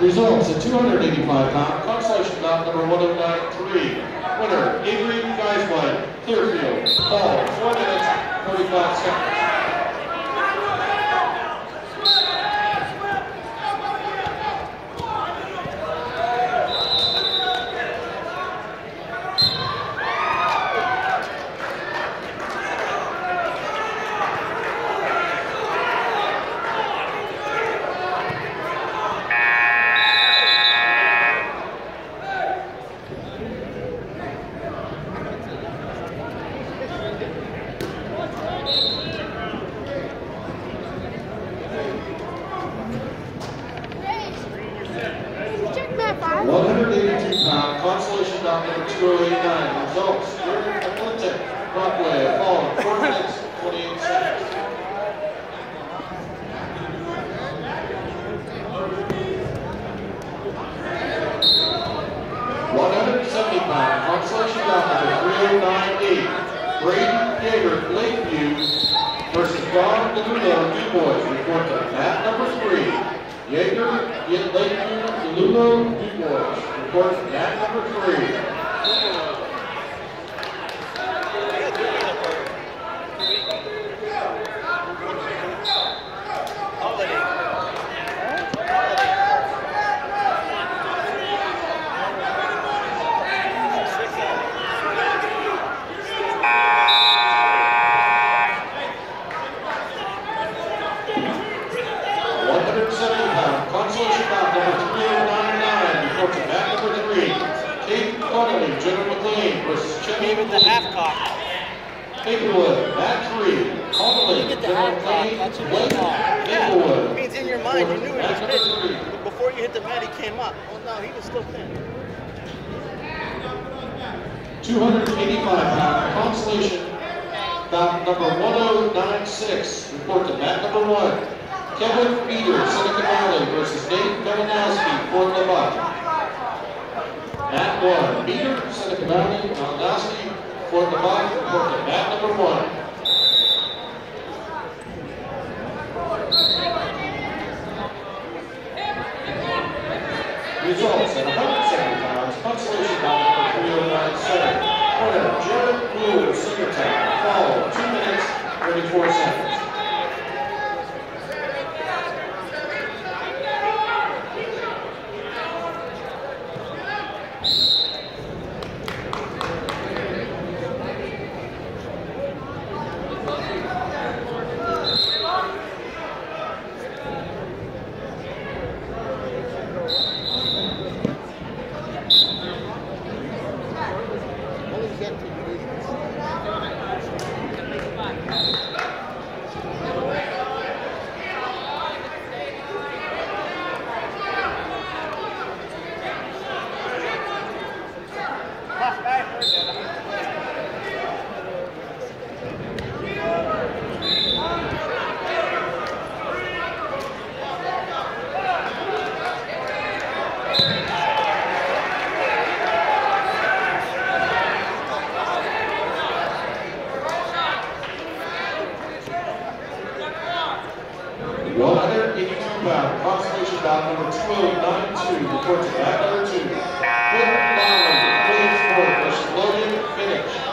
Results at 285 pound, consolation bout number 1093. Winner, Avery Geiswhite, Clearfield. Fall, 4 minutes, 35 seconds. Check that five. 182 pound, consolation number 289. Results, Jordan Clinton, Brockway, Fall, 4 minutes, 28 seconds. One hundred seventy pound, consolation bout number three oh nine eight. Braden Yeager, Lakeview versus Don DeLulo, Du Bois. Report to number three. Yeager, Ye- Lakeview, DeLulo, Du Bois. Report to number three. One number three oh nine nine. Report to mat number three. Kate Connolly, General McLane versus in your mind you knew was. Before you hit the mat, he came up. No, he was still pinned. 285 pound consolation bout number 1096. Report to mat number one. Kevin Peter, Seneca Valley versus Nate Kalinowski, Fort LeBoeuf. Mat one. Peter, Seneca Valley, Kalinowski, Fort LeBoeuf. Report to mat number one. Results at 170 pounds, consolation bout number 3097. Winner, Jared Blue, Saegertown, Fall, 2 minutes, 34 seconds. 182 pound, consolation bout number 1292, report to that number two.